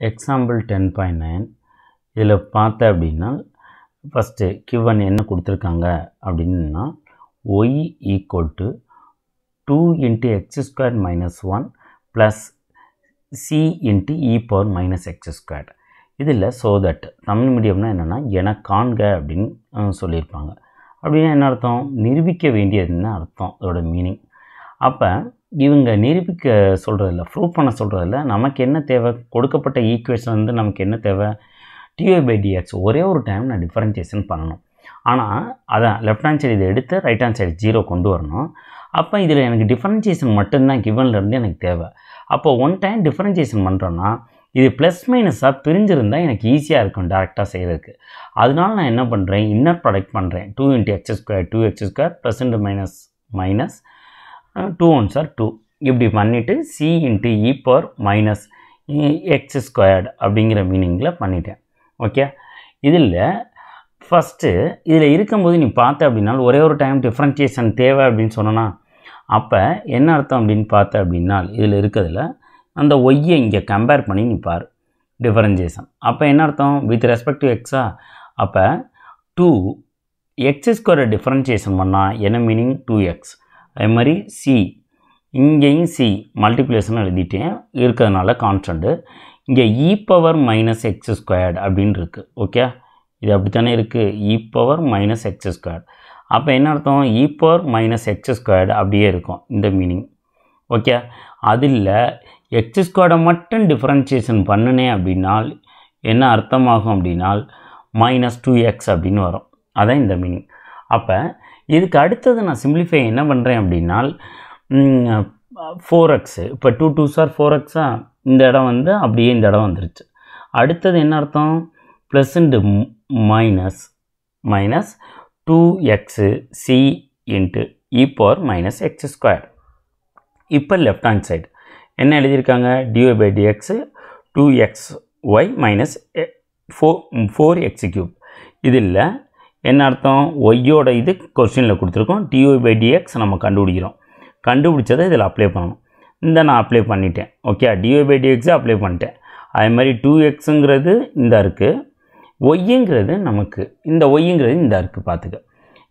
Example ten point nine இதில் பார்த்தேன் அப்படின்னா ஃபஸ்ட்டு கிவன் என்ன கொடுத்துருக்காங்க அப்படின்னா y equal to two into x square minus one plus c into e power minus x square இதில் so that Tamil மீடியம்னா என்னென்னா என காண்க அப்படின்னு சொல்லியிருப்பாங்க. அப்படின்னா என்ன அர்த்தம்? நிரூபிக்க வேண்டியதுன்னு அர்த்தம்? அதோட மீனிங் அப்போ இவங்க நிரூபிக்க சொல்கிறதில்ல ப்ரூவ் பண்ண சொல்கிறதில்ல நமக்கு என்ன தேவை? கொடுக்கப்பட்ட ஈக்குவேஷன் வந்து நமக்கு என்ன தேவை? டிஒய் பை டிஎக்ஸ் ஒரே ஒரு டைம் நான் டிஃபரன்சியேஷன் பண்ணணும். ஆனால் அதான் லெஃப்ட் ஹேண்ட் சைடு இதை எடுத்து ரைட் ஹேண்ட் சைடு ஜீரோ கொண்டு வரணும். அப்போ இதில் எனக்கு டிஃபரன்சியேஷன் மட்டும்தான் கிவன்லேருந்து எனக்கு தேவை. அப்போ ஒன் டைம் டிஃபரன்சியேஷன் பண்ணுறோன்னா இது ப்ளஸ் மைனஸாக பிரிஞ்சிருந்தால் எனக்கு ஈஸியாக இருக்கும் டேரெக்டாக செய்கிறதுக்கு அதனால நான் என்ன பண்ணுறேன் இன்னர் ப்ராடக்ட் பண்ணுறேன் two into x square two x square plus into minus minus two one sir two இப்படி பண்ணிவிட்டு c into e power minus x squared அப்படிங்கிற மீனிங்கில் பண்ணிட்டேன். ஓகே இதில் ஃபஸ்ட்டு இதில் இருக்கும்போது நீ பார்த்த அப்படின்னா ஒரே ஒரு டைம் டிஃப்ரென்சியேஷன் தேவை அப்படின்னு சொன்னோன்னா அப்போ என்ன அர்த்தம் அப்படின்னு பார்த்த அப்படின்னா இதில் இருக்கிறதுல அந்த ஒய்யை இங்கே கம்பேர் பண்ணி நீ பாரு. டிஃபரன்சியேஷன் அப்போ என்ன அர்த்தம்? வித் ரெஸ்பெக்ட் டு எக்ஸா அப்போ டூ எக்ஸ் ஸ்கொயரை டிஃபரன்சியேஷன் பண்ணால் என்ன மீனிங் டூ எக்ஸ் அதே மாதிரி சி இங்கேயும் சி மல்டிப்ளேஷன் எழுதிட்டேன். இருக்கிறதுனால கான்ஸ்டண்ட்டு இங்கே e power minus x squared அப்படின்னு இருக்குது ஓகே இது அப்படி தானே இருக்குது e e power minus x squared அப்போ என்ன அர்த்தம்? E power minus x squared அப்படியே இருக்கும். இந்த மீனிங் ஓகே அதில் எக்ஸ் ஸ்கொயர்டை மட்டும் டிஃப்ரென்சியேஷன் பண்ணினேன் அப்படின்னால் என்ன அர்த்தமாகும் அப்படின்னால் மைனஸ் டூ எக்ஸ் அப்படின்னு வரும். அதான் இந்த மீனிங் அப்போ இதுக்கு அடுத்தது நான் சிம்பிளிஃபை என்ன பண்ணுறேன் அப்படின்னால் ஃபோர் எக்ஸு இப்போ டூ டூ சார் ஃபோர் எக்ஸா இந்த இடம் வந்து அப்படியே இந்த இடம் வந்துருச்சு. அடுத்தது என்ன அர்த்தம்? Plus into minus minus two x c into e power minus x square இப்போ லெஃப்ட் ஹேண்ட் சைடு என்ன எழுதியிருக்காங்க? Dy by dx two x y minus four four x cube இதில் என்ன அர்த்தம்? ஒய்யோட இது கொஸ்டினில் கொடுத்துருக்கோம். டியூ பை டிஎக்ஸ் நம்ம கண்டுபிடிக்கிறோம். கண்டுபிடிச்சதை இதில் அப்ளை பண்ணணும். இந்த நான் அப்ளை பண்ணிட்டேன். ஓகே டிஒய் பை டிஎக்ஸை அப்ளை பண்ணிட்டேன். அதே மாதிரி டூ எக்ஸுங்கிறது இந்த இருக்குது ஒய்யுங்கிறது நமக்கு இந்த ஒய்யுங்கிறது இந்த இருக்குது பார்த்துக்க.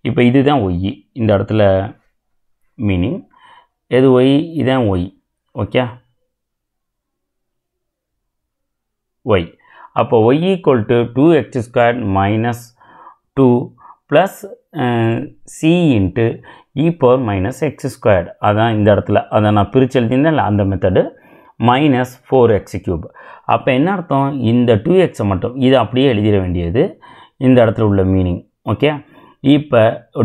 இப்போ இதுதான் ஒய் இந்த இடத்துல மீனிங் எது ஒய் இதான் ஒய் ஓகே ஒய் அப்போ y equal to two x square minus two plus c into e power minus x squared அதான் இந்த இடத்துல அதை நான் பிரித்து எழுதியிருந்தேன் அந்த method minus four x cube அப்போ என்ன அர்த்தம்? இந்த டூ எக்ஸை மட்டும் இது அப்படியே எழுதிட வேண்டியது இந்த இடத்துல உள்ள மீனிங் ஓகே இப்போ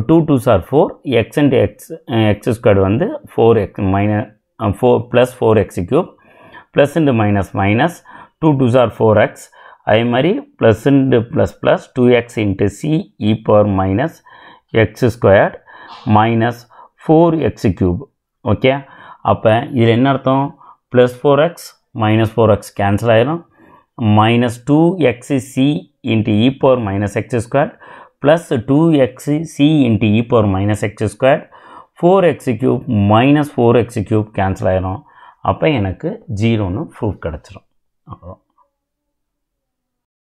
two two sir four x and x x squared வந்து four x minus four plus four x cube plus into minus minus two two sir four x அதே மாதிரி plus into plus plus two x into c e power minus x squared minus four x cube okay அப்போ இதில் என்ன அர்த்தம்? Plus four x minus four x cancel ஆகிடும் minus two x c into e power minus x square plus two x c into e power minus x square four x cube minus four x cube cancel ஆகிடும் அப்போ எனக்கு ஜீரோன்னு proof கிடச்சிரும். அவ்வளோ